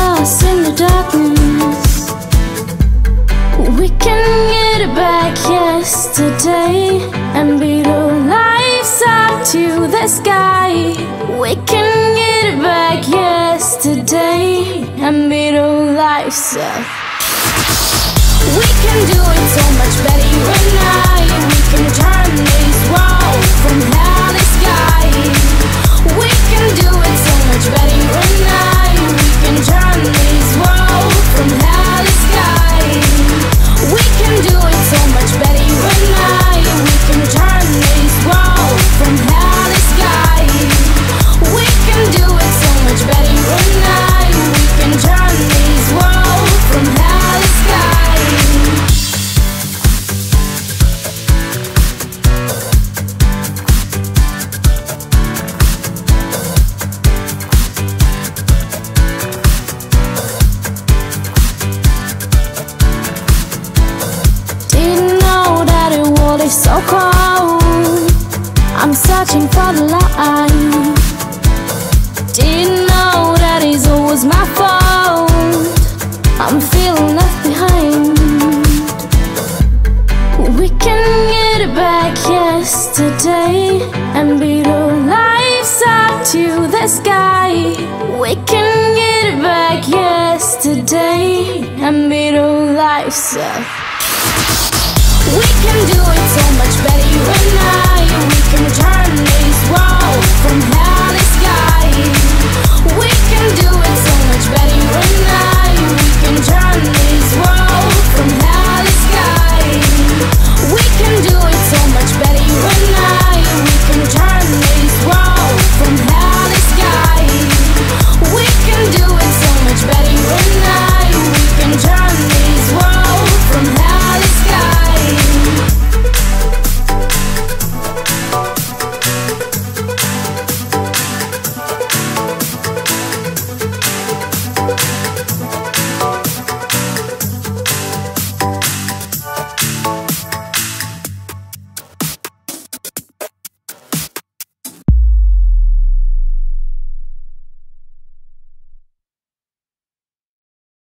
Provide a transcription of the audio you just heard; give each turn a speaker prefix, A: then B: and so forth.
A: lost in the darkness. We can get it back yesterday And beat our lives up to the sky. We can get it back yesterday And beat our lives up We can do it so much better, you and I We can try is so cold. I'm searching for the light. Didn't know that it's always my fault. I'm feeling left behind. We can get it back yesterday and beat our lives up to the sky. We can get it back yesterday and beat our lives up. We can do